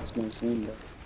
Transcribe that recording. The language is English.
It's my soon, though.